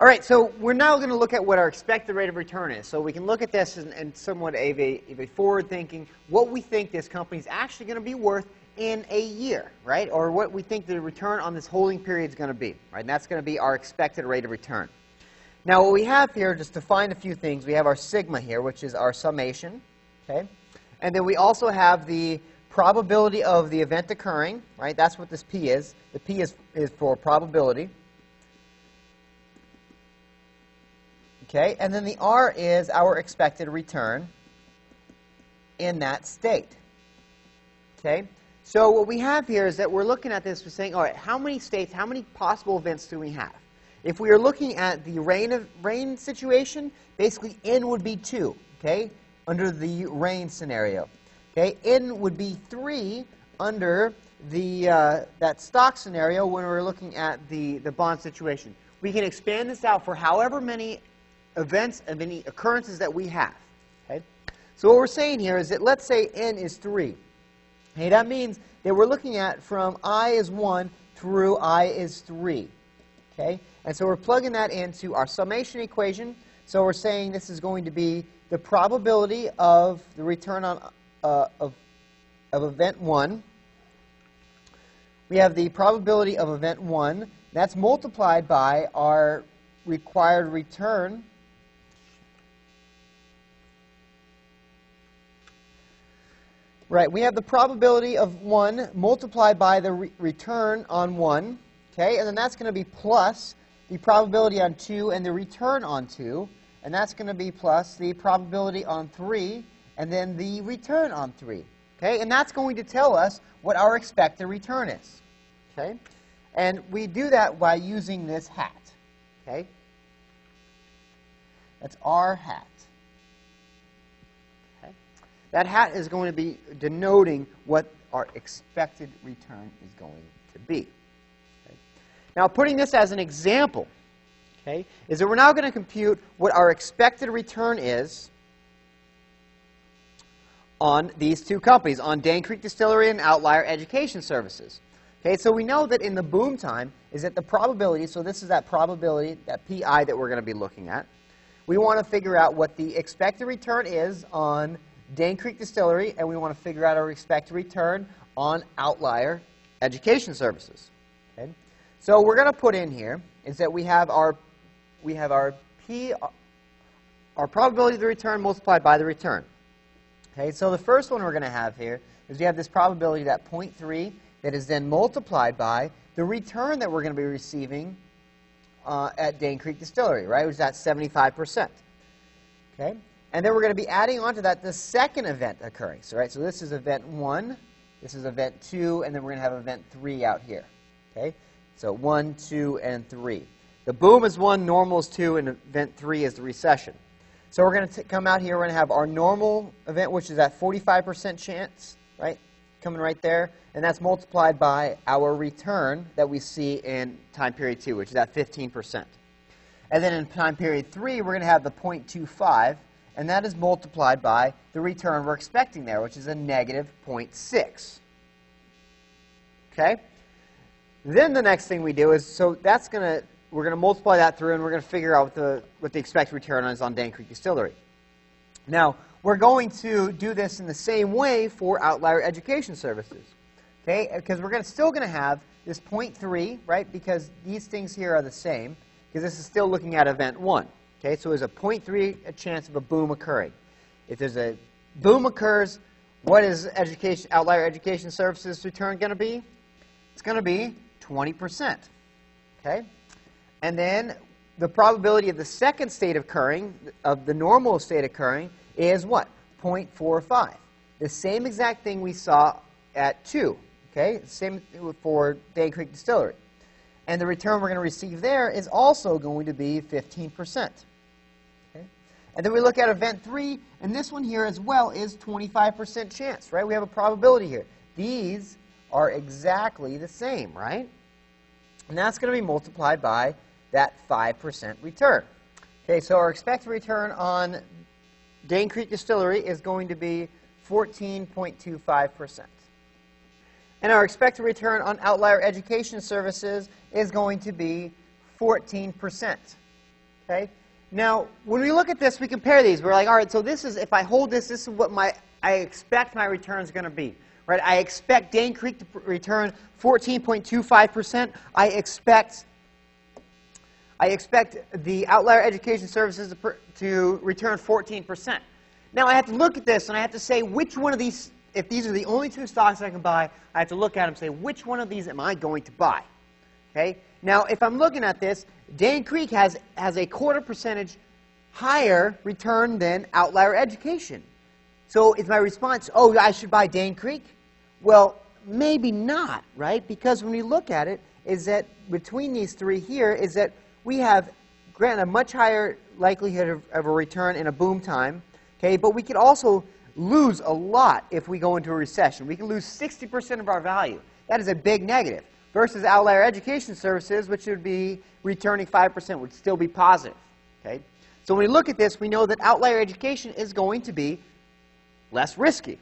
All right, so we're now going to look at what our expected rate of return is. So we can look at this in, in somewhat of a, of a forward thinking, what we think this company is actually going to be worth in a year, right? Or what we think the return on this holding period is going to be, right? And that's going to be our expected rate of return. Now, what we have here, just to find a few things, we have our sigma here, which is our summation, okay? And then we also have the probability of the event occurring, right? That's what this P is. The P is, is for probability. Okay, and then the R is our expected return in that state. Okay, so what we have here is that we're looking at this, we're saying, all right, how many states, how many possible events do we have? If we are looking at the rain, of, rain situation, basically n would be 2, okay, under the rain scenario. Okay, n would be 3 under the, uh, that stock scenario when we're looking at the, the bond situation. We can expand this out for however many events of any occurrences that we have. Okay? So what we're saying here is that let's say n is 3. Okay, that means that we're looking at from i is 1 through i is 3. Okay? And so we're plugging that into our summation equation. So we're saying this is going to be the probability of the return on uh, of, of event 1. We have the probability of event 1. That's multiplied by our required return Right, we have the probability of 1 multiplied by the re return on 1, okay, and then that's going to be plus the probability on 2 and the return on 2, and that's going to be plus the probability on 3 and then the return on 3, okay, and that's going to tell us what our expected return is, okay, and we do that by using this hat, okay, that's R hat. That hat is going to be denoting what our expected return is going to be. Okay? Now, putting this as an example, okay, is that we're now going to compute what our expected return is on these two companies, on Dane Creek Distillery and Outlier Education Services. Okay, so we know that in the boom time is that the probability, so this is that probability, that PI that we're going to be looking at. We want to figure out what the expected return is on Dane Creek Distillery, and we want to figure out our expected return on outlier education services. Okay? So we're going to put in here is that we have our we have our p our probability of the return multiplied by the return. Okay, so the first one we're going to have here is we have this probability that 0.3 that is then multiplied by the return that we're going to be receiving uh, at Dane Creek Distillery, right, which is at 75%. Okay, and then we're going to be adding on to that the second event occurring. So, right, so this is event 1, this is event 2, and then we're going to have event 3 out here. Okay? So 1, 2, and 3. The boom is 1, normal is 2, and event 3 is the recession. So we're going to come out here, we're going to have our normal event, which is at 45% chance, right? Coming right there. And that's multiplied by our return that we see in time period 2, which is at 15%. And then in time period 3, we're going to have the 0.25 and that is multiplied by the return we're expecting there, which is a negative 0.6. Okay? Then the next thing we do is, so that's going to, we're going to multiply that through, and we're going to figure out what the, what the expected return is on Dane Creek Distillery. Now, we're going to do this in the same way for Outlier Education Services. Okay? Uh, because we're gonna, still going to have this 0.3, right? Because these things here are the same, because this is still looking at event 1. Okay, so there's a 0.3 chance of a boom occurring. If there's a boom occurs, what is education, outlier education services return going to be? It's going to be 20%. Okay? And then the probability of the second state occurring, of the normal state occurring, is what? 0.45. The same exact thing we saw at 2. Okay? Same for Dane Creek Distillery. And the return we're going to receive there is also going to be 15%. Okay? And then we look at event 3, and this one here as well is 25% chance, right? We have a probability here. These are exactly the same, right? And that's going to be multiplied by that 5% return. Okay, so our expected return on Dane Creek Distillery is going to be 14.25%. And our expected return on Outlier Education Services is going to be 14%. Okay? Now, when we look at this, we compare these. We're like, all right, so this is, if I hold this, this is what my, I expect my return is going to be. Right? I expect Dane Creek to return 14.25%. I expect, I expect the Outlier Education Services to, to return 14%. Now, I have to look at this, and I have to say which one of these, if these are the only two stocks I can buy, I have to look at them and say, which one of these am I going to buy? Okay? Now, if I'm looking at this, Dane Creek has, has a quarter percentage higher return than Outlier Education. So is my response, oh, I should buy Dane Creek? Well, maybe not, right? Because when we look at it, is that between these three here, is that we have, granted, a much higher likelihood of, of a return in a boom time, okay, but we could also lose a lot if we go into a recession. We can lose 60% of our value. That is a big negative versus outlier education services, which would be returning 5%, would still be positive. Okay? So when we look at this, we know that outlier education is going to be less risky.